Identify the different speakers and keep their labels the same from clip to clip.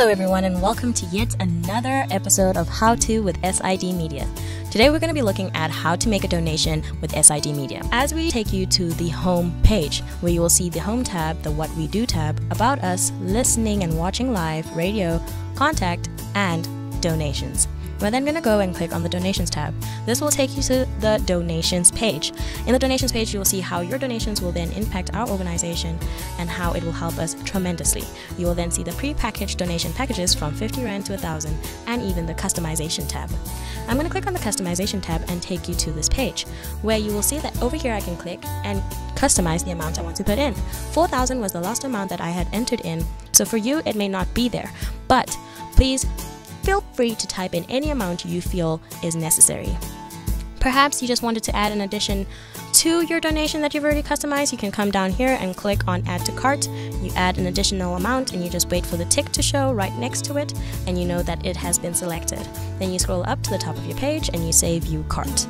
Speaker 1: Hello, everyone, and welcome to yet another episode of How To with SID Media. Today, we're going to be looking at how to make a donation with SID Media. As we take you to the home page, where you will see the home tab, the What We Do tab, About Us, Listening and Watching Live, Radio, Contact, and Donations. We're then going to go and click on the donations tab. This will take you to the donations page. In the donations page, you will see how your donations will then impact our organization and how it will help us tremendously. You will then see the pre-packaged donation packages from 50 Rand to 1000 and even the customization tab. I'm going to click on the customization tab and take you to this page where you will see that over here I can click and customize the amount I want to put in. 4000 was the last amount that I had entered in. So for you, it may not be there, but please feel free to type in any amount you feel is necessary. Perhaps you just wanted to add an addition to your donation that you've already customized. You can come down here and click on add to cart. You add an additional amount and you just wait for the tick to show right next to it and you know that it has been selected. Then you scroll up to the top of your page and you say view cart.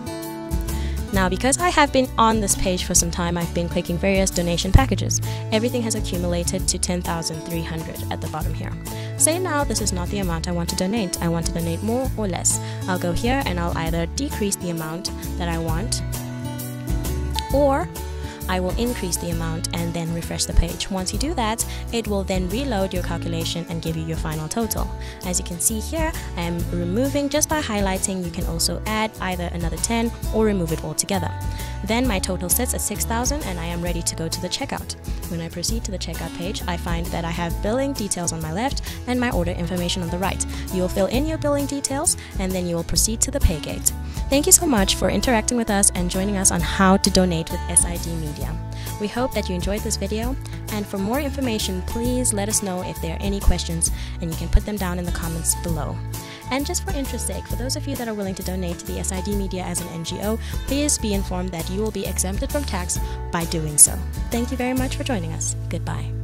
Speaker 1: Now, because I have been on this page for some time, I've been clicking various donation packages. Everything has accumulated to 10,300 at the bottom here. Say now this is not the amount I want to donate. I want to donate more or less. I'll go here and I'll either decrease the amount that I want or I will increase the amount and then refresh the page. Once you do that, it will then reload your calculation and give you your final total. As you can see here, I am removing just by highlighting. You can also add either another 10 or remove it altogether. Then my total sits at 6,000 and I am ready to go to the checkout. When I proceed to the checkout page, I find that I have billing details on my left and my order information on the right. You will fill in your billing details and then you will proceed to the pay gate. Thank you so much for interacting with us and joining us on how to donate with SID Media. We hope that you enjoyed this video and for more information please let us know if there are any questions and you can put them down in the comments below. And just for interest sake, for those of you that are willing to donate to the SID Media as an NGO, please be informed that you will be exempted from tax by doing so. Thank you very much for joining us. Goodbye.